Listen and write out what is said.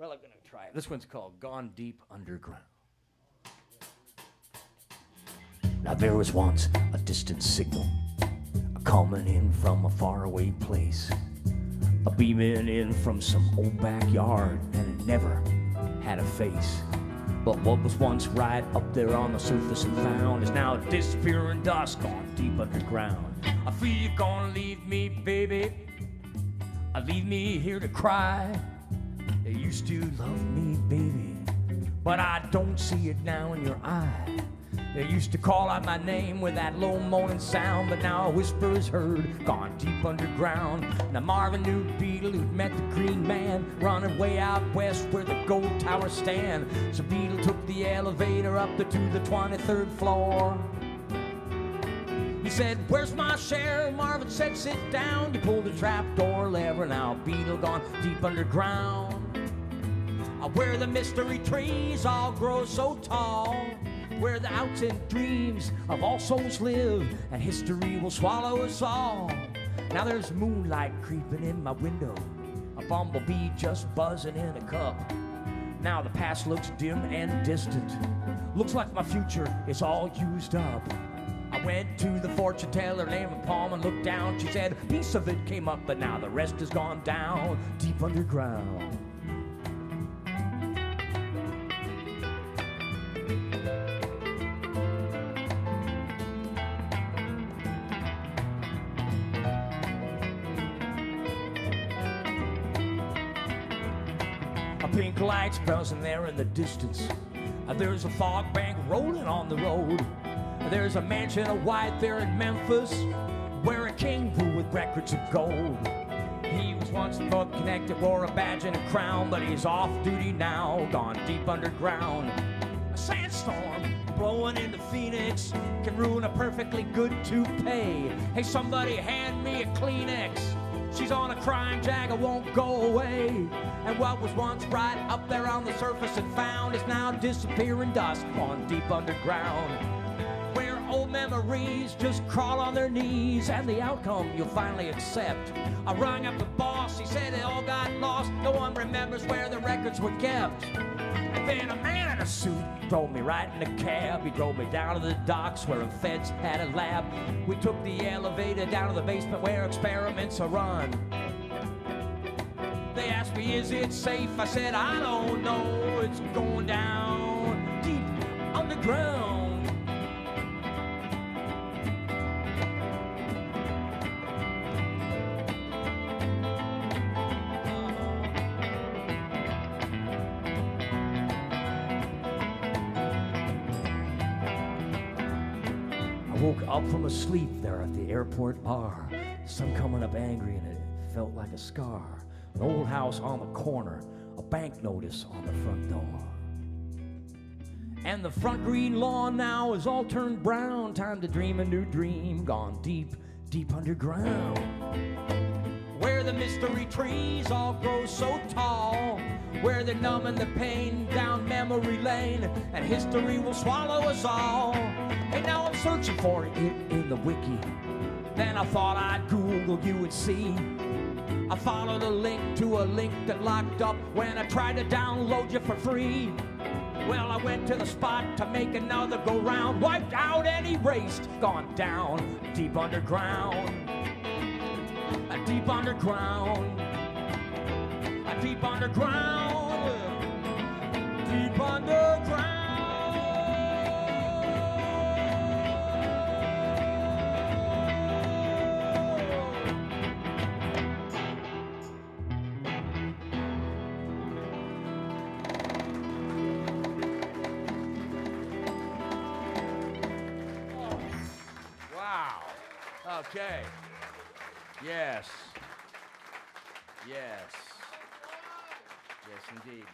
Well, I'm going to try it. This one's called Gone Deep Underground. Now there was once a distant signal a coming in from a faraway place, a beaming in from some old backyard, and it never had a face. But what was once right up there on the surface and found is now disappearing dust gone deep underground. I feel you're gonna leave me, baby. I leave me here to cry. You used to love me, baby, but I don't see it now in your eye. They used to call out my name with that low moaning sound, but now a whisper is heard, gone deep underground. Now Marvin knew Beetle who'd met the Green Man, running way out west where the gold towers stand. So Beetle took the elevator up to the 23rd floor. He said, Where's my share? Marvin said, Sit down. He pulled the trapdoor lever. Now Beetle gone deep underground. Where the mystery trees all grow so tall where the outs and dreams of all souls live, and history will swallow us all. Now there's moonlight creeping in my window, a bumblebee just buzzing in a cup. Now the past looks dim and distant. Looks like my future is all used up. I went to the fortune teller named Palm and looked down. She said, piece of it came up, but now the rest has gone down deep underground. Pink lights buzzing there in the distance. There's a fog bank rolling on the road. There's a mansion of white there in Memphis where a king ruled with records of gold. He was once book connected, wore a badge and a crown, but he's off duty now, gone deep underground. A sandstorm blowing into Phoenix can ruin a perfectly good toupee. Hey, somebody hand me a Kleenex. She's on a crime jag, won't go away. And what was once right up there on the surface and found is now disappearing dust on deep underground. Where old memories just crawl on their knees, and the outcome you'll finally accept. I rang up the boss, he said it all got lost. No one remembers where the records were kept. A man in a suit drove me right in a cab. He drove me down to the docks where the feds had a lab. We took the elevator down to the basement where experiments are run. They asked me, is it safe? I said, I don't know. It's going down woke up from a sleep there at the airport bar. Sun coming up angry and it felt like a scar. An old house on the corner, a bank notice on the front door. And the front green lawn now is all turned brown. Time to dream a new dream, gone deep, deep underground. Where the mystery trees all grow so tall. Where they're numbing the pain down memory lane. And history will swallow us all. And now I'm searching for it in the wiki. Then I thought I'd Google you and see. I followed a link to a link that locked up when I tried to download you for free. Well, I went to the spot to make another go round, wiped out and erased, gone down deep underground. Deep underground. A deep underground. Deep underground. Wow. Okay. Yes. Yes. Yes, indeed.